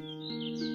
Música